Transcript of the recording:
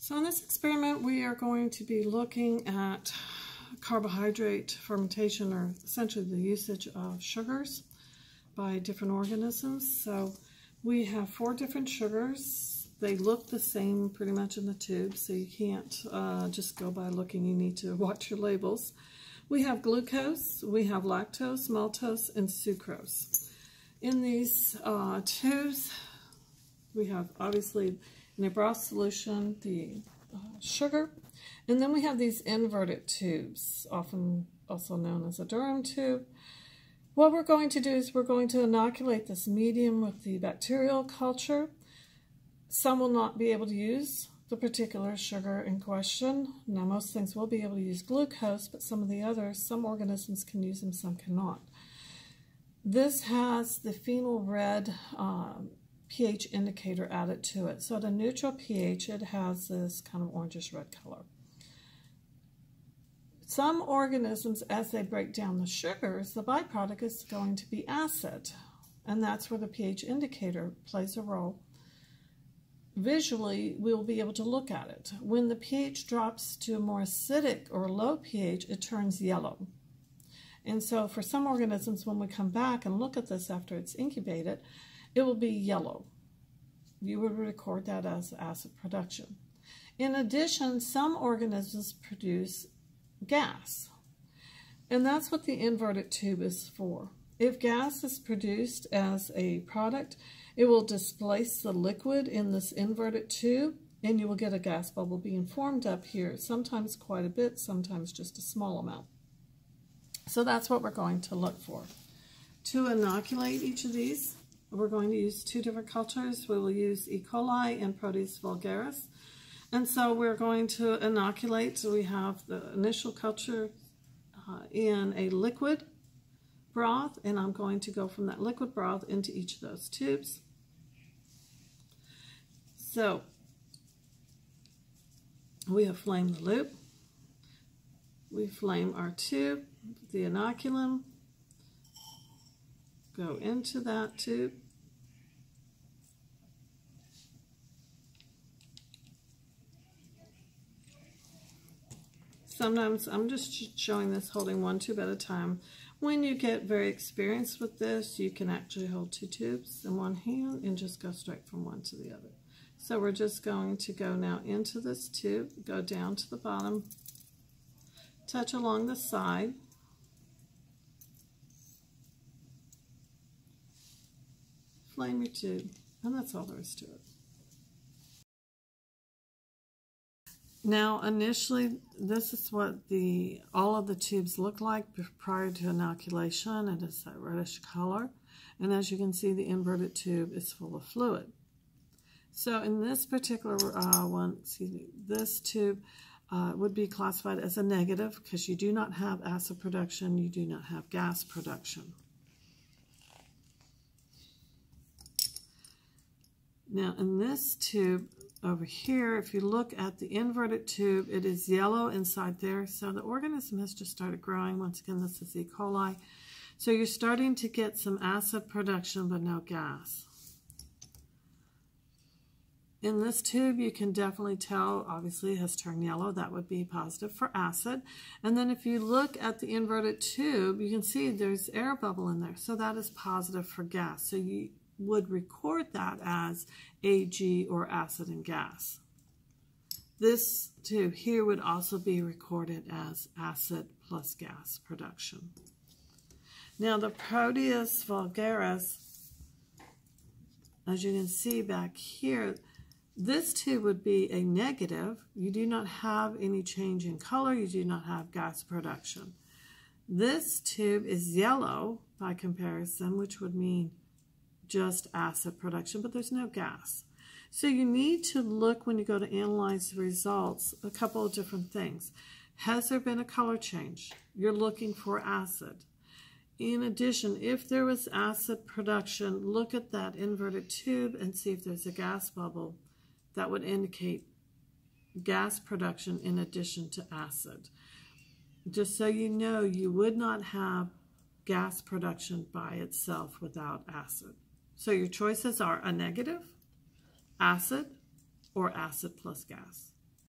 So in this experiment, we are going to be looking at carbohydrate fermentation, or essentially the usage of sugars by different organisms. So we have four different sugars. They look the same pretty much in the tube, so you can't uh, just go by looking. You need to watch your labels. We have glucose, we have lactose, maltose, and sucrose. In these uh, tubes, we have obviously in a broth solution the uh, sugar, and then we have these inverted tubes, often also known as a Durham tube. What we're going to do is we're going to inoculate this medium with the bacterial culture. Some will not be able to use the particular sugar in question. Now, most things will be able to use glucose, but some of the others, some organisms can use them, some cannot. This has the phenol red um, pH indicator added to it. So at a neutral pH, it has this kind of orangish red color. Some organisms, as they break down the sugars, the byproduct is going to be acid, and that's where the pH indicator plays a role. Visually, we'll be able to look at it. When the pH drops to a more acidic or low pH, it turns yellow. And so for some organisms, when we come back and look at this after it's incubated, it will be yellow. You would record that as acid production. In addition, some organisms produce gas, and that's what the inverted tube is for. If gas is produced as a product, it will displace the liquid in this inverted tube, and you will get a gas bubble being formed up here, sometimes quite a bit, sometimes just a small amount. So that's what we're going to look for. To inoculate each of these, we're going to use two different cultures. We will use E. coli and Proteus vulgaris. And so we're going to inoculate. So we have the initial culture uh, in a liquid broth, and I'm going to go from that liquid broth into each of those tubes. So we have flamed the loop. We flame our tube, the inoculum, go into that tube. Sometimes I'm just showing this holding one tube at a time. When you get very experienced with this, you can actually hold two tubes in one hand and just go straight from one to the other. So we're just going to go now into this tube, go down to the bottom, touch along the side, and that's all there is to it. Now, initially, this is what the all of the tubes look like prior to inoculation. It is that reddish color. And as you can see, the inverted tube is full of fluid. So in this particular uh, one, excuse me, this tube uh, would be classified as a negative because you do not have acid production, you do not have gas production. Now in this tube over here, if you look at the inverted tube, it is yellow inside there. So the organism has just started growing. Once again, this is E. coli. So you're starting to get some acid production, but no gas. In this tube, you can definitely tell, obviously, it has turned yellow. That would be positive for acid. And then if you look at the inverted tube, you can see there's air bubble in there. So that is positive for gas. So you would record that as AG or acid and gas. This tube here would also be recorded as acid plus gas production. Now the Proteus vulgaris, as you can see back here, this tube would be a negative. You do not have any change in color. You do not have gas production. This tube is yellow by comparison, which would mean just acid production, but there's no gas. So you need to look when you go to analyze the results, a couple of different things. Has there been a color change? You're looking for acid. In addition, if there was acid production, look at that inverted tube and see if there's a gas bubble. That would indicate gas production in addition to acid. Just so you know, you would not have gas production by itself without acid. So your choices are a negative, acid, or acid plus gas.